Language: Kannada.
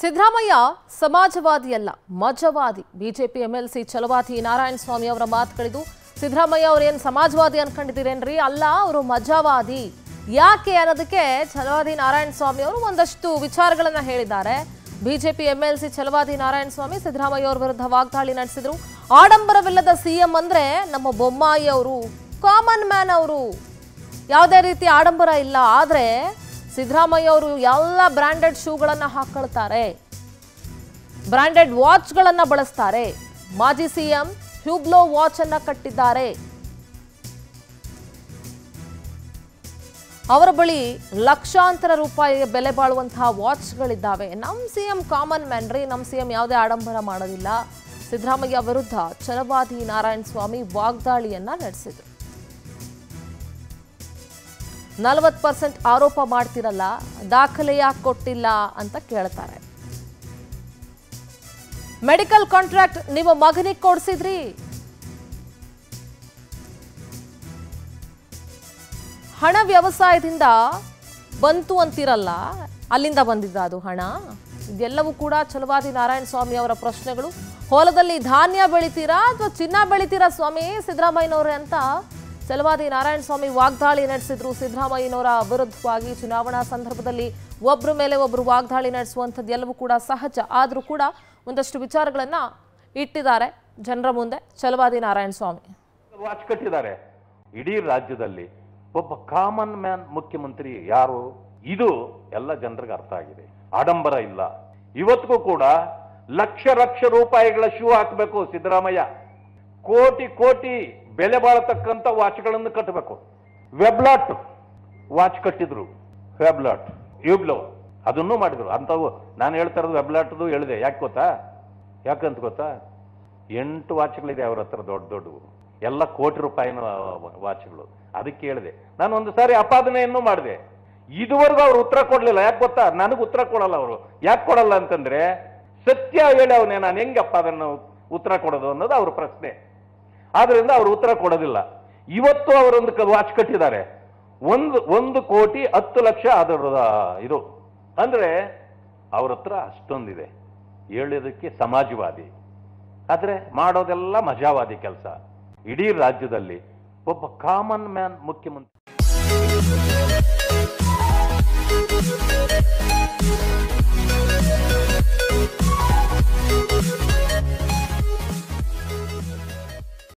ಸಿದ್ದರಾಮಯ್ಯ ಸಮಾಜವಾದಿಯಲ್ಲ, ಮಜವಾದಿ. ಬಿಜೆಪಿ ಎಂಎಲ್ಸಿ ಛಲವಾದಿ ನಾರಾಯಣ ಸ್ವಾಮಿ ಅವರ ಮಾತುಗಳಿದು ಸಿದ್ದರಾಮಯ್ಯ ಏನು ಸಮಾಜವಾದಿ ಅನ್ಕೊಂಡಿದ್ದೀರೇನ್ರಿ? ಅಲ್ಲ, ಅವರು ಮಜವಾದಿ. ಯಾಕೆ ಅನ್ನೋದಕ್ಕೆ ಛಲವಾದಿ ನಾರಾಯಣ ಸ್ವಾಮಿ ಅವರು ಒಂದಷ್ಟು ವಿಚಾರಗಳನ್ನ ಹೇಳಿದ್ದಾರೆ. ಬಿಜೆಪಿ ಎಂಎಲ್ಸಿ ಛಲವಾದಿ ನಾರಾಯಣ ಸ್ವಾಮಿ ಸಿದ್ದರಾಮಯ್ಯ ಅವರ ವಿರುದ್ಧ ವಾಗ್ದಾಳಿ ನಡೆಸಿದ್ರು. ಆಡಂಬರವಿಲ್ಲದ ಸಿಎಂ ಅಂದ್ರೆ ನಮ್ಮ ಬೊಮ್ಮಾಯಿ ಅವರು, ಕಾಮನ್ ಮ್ಯಾನ್ ಅವರು. ಯಾವುದೇ ರೀತಿ ಆಡಂಬರ ಇಲ್ಲ, ಆದರೆ ಸಿದ್ದರಾಮಯ್ಯ ಅವರು ಎಲ್ಲ ಬ್ರ್ಯಾಂಡೆಡ್ ಶೂಗಳನ್ನು ಹಾಕೊಳ್ತಾರೆ. ಬ್ರ್ಯಾಂಡೆಡ್ ವಾಚ್ಗಳನ್ನು ಬಳಸ್ತಾರೆ. ಮಾಜಿ ಸಿಎಂ ಹ್ಯೂಬ್ಲೋ ವಾಚ್ ಅನ್ನ ಕಟ್ಟಿದ್ದಾರೆ. ಅವರ ಬಳಿ ಲಕ್ಷಾಂತರ ರೂಪಾಯಿ ಬೆಲೆ ಬಾಳುವಂತಹ ವಾಚ್ಗಳಿದ್ದಾವೆ. ನಮ್ಮ ಸಿಎಂ ಕಾಮನ್ ಮ್ಯಾನ್ ರೀ ನಮ್ಮ ಸಿಎಂ ಯಾವುದೇ ಆಡಂಬರ ಮಾಡೋದಿಲ್ಲ. ಸಿದ್ದರಾಮಯ್ಯ ವಿರುದ್ಧ ಚಲವಾದಿ ನಾರಾಯಣ ಸ್ವಾಮಿ ವಾಗ್ದಾಳಿಯನ್ನ ನಡೆಸಿದರು. ನಲವತ್ತು ಪರ್ಸೆಂಟ್ ಆರೋಪ ಮಾಡ್ತಿರಲ್ಲ ದಾಖಲೆ ಯಾಕೆ ಕೊಟ್ಟಿಲ್ಲ ಅಂತ ಕೇಳ್ತಾರೆ. ಮೆಡಿಕಲ್ ಕಾಂಟ್ರಾಕ್ಟ್ ನಿಮ್ಮ ಮಗನಿಗೆ ಕೊಡ್ಸಿದ್ರಿ? ಹಣ ವ್ಯವಸಾಯದಿಂದ ಬಂತು ಅಂತಿರಲ್ಲ, ಅಲ್ಲಿಂದ ಬಂದಿದ್ದ ಅದು ಹಣ? ಇದೆಲ್ಲವೂ ಕೂಡ ಛಲವಾದಿ ನಾರಾಯಣ ಸ್ವಾಮಿ ಅವರ ಪ್ರಶ್ನೆಗಳು. ಹೊಲದಲ್ಲಿ ಧಾನ್ಯ ಬೆಳಿತೀರಾ ಅಥವಾ ಚಿನ್ನ ಬೆಳಿತೀರಾ ಸ್ವಾಮಿ ಸಿದ್ದರಾಮಯ್ಯನವ್ರೆ ಅಂತ ಛಲವಾದಿ ನಾರಾಯಣ ಸ್ವಾಮಿ ವಾಗ್ದಾಳಿ ನಡೆಸಿದ್ರು. ಸಿದ್ದರಾಮಯ್ಯನವರ ವಿರುದ್ಧವಾಗಿ ಚುನಾವಣಾ ಸಂದರ್ಭದಲ್ಲಿ ಒಬ್ಬರ ಮೇಲೆ ಒಬ್ಬರು ವಾಗ್ದಾಳಿ ನಡೆಸುವಂಥದ್ದು ಎಲ್ಲವೂ ಕೂಡ ಸಹಜ. ಆದರೂ ಕೂಡ ಒಂದಷ್ಟು ವಿಚಾರಗಳನ್ನ ಇಟ್ಟಿದ್ದಾರೆ. ಜನರ ಮುಂದೆ ಚಲವಾದಿ ನಾರಾಯಣ ಸ್ವಾಮಿ ವಾಚ್ ಕಟ್ಟಿದ್ದಾರೆ. ಇಡೀ ರಾಜ್ಯದಲ್ಲಿ ಒಬ್ಬ ಕಾಮನ್ ಮ್ಯಾನ್ ಮುಖ್ಯಮಂತ್ರಿ ಯಾರು? ಇದು ಎಲ್ಲ ಜನರಿಗೆ ಅರ್ಥ ಆಗಿದೆ. ಆಡಂಬರ ಇಲ್ಲ. ಇವತ್ತಿಗೂ ಕೂಡ ಲಕ್ಷ ಲಕ್ಷ ರೂಪಾಯಿಗಳ ಶೂ ಹಾಕಬೇಕು ಸಿದ್ದರಾಮಯ್ಯ. ಕೋಟಿ ಕೋಟಿ ಬೆಲೆ ಬಾಳತಕ್ಕಂಥ ವಾಚ್ಗಳನ್ನು ಕಟ್ಟಬೇಕು. ವೆಬ್ಲಾಟ್ ವಾಚ್ ಕಟ್ಟಿದ್ರು. ವೆಬ್ಲಾಟ್ ಯೂಬ್ಲೋ ಅದನ್ನು ಮಾಡಿದ್ರು. ಅಂಥವು, ನಾನು ಹೇಳ್ತಾ ಇರೋದು ವೆಬ್ಲಾಟ್ದು ಹೇಳಿದೆ. ಯಾಕೆ ಗೊತ್ತಾ? ಯಾಕಂತ ಗೊತ್ತಾ? ಎಂಟು ವಾಚ್ಗಳಿದೆ ಅವ್ರ ಹತ್ರ ದೊಡ್ಡ ದೊಡ್ಡವು ಎಲ್ಲ ಕೋಟಿ ರೂಪಾಯಿನ ವಾಚ್ಗಳು. ಅದಕ್ಕೆ ಹೇಳಿದೆ. ನಾನು ಒಂದು ಸಾರಿ ಅಪಾದನೆಯನ್ನು ಮಾಡಿದೆ. ಇದುವರೆಗೂ ಅವ್ರು ಉತ್ತರ ಕೊಡಲಿಲ್ಲ. ಯಾಕೆ ಗೊತ್ತಾ? ನನಗೆ ಉತ್ತರ ಕೊಡಲ್ಲ ಅವರು. ಯಾಕೆ ಕೊಡಲ್ಲ ಅಂತಂದ್ರೆ ಸತ್ಯ ಹೇಳಿ ಅವನೇ. ನಾನು ಹೆಂಗಪ್ಪ ಅದನ್ನು ಉತ್ತರ ಕೊಡೋದು ಅನ್ನೋದು ಅವ್ರ ಪ್ರಶ್ನೆ. ಆದ್ರಿಂದ ಅವರು ಉತ್ತರ ಕೊಡೋದಿಲ್ಲ. ಇವತ್ತು ಅವರೊಂದು ವಾಚ್ ಕಟ್ಟಿದ್ದಾರೆ. ಒಂದು ಒಂದು ಕೋಟಿ ಹತ್ತು ಲಕ್ಷ ಅದರ ಇದು. ಅಂದ್ರೆ ಅವ್ರ ಹತ್ರ ಅಷ್ಟೊಂದಿದೆ. ಹೇಳೋದಕ್ಕೆ ಸಮಾಜವಾದಿ. ಆದರೆ ಮಾಡೋದೆಲ್ಲ ಮಜಾವಾದಿ ಕೆಲಸ. ಇಡೀ ರಾಜ್ಯದಲ್ಲಿ ಒಬ್ಬ ಕಾಮನ್ ಮ್ಯಾನ್ ಮುಖ್ಯಮಂತ್ರಿ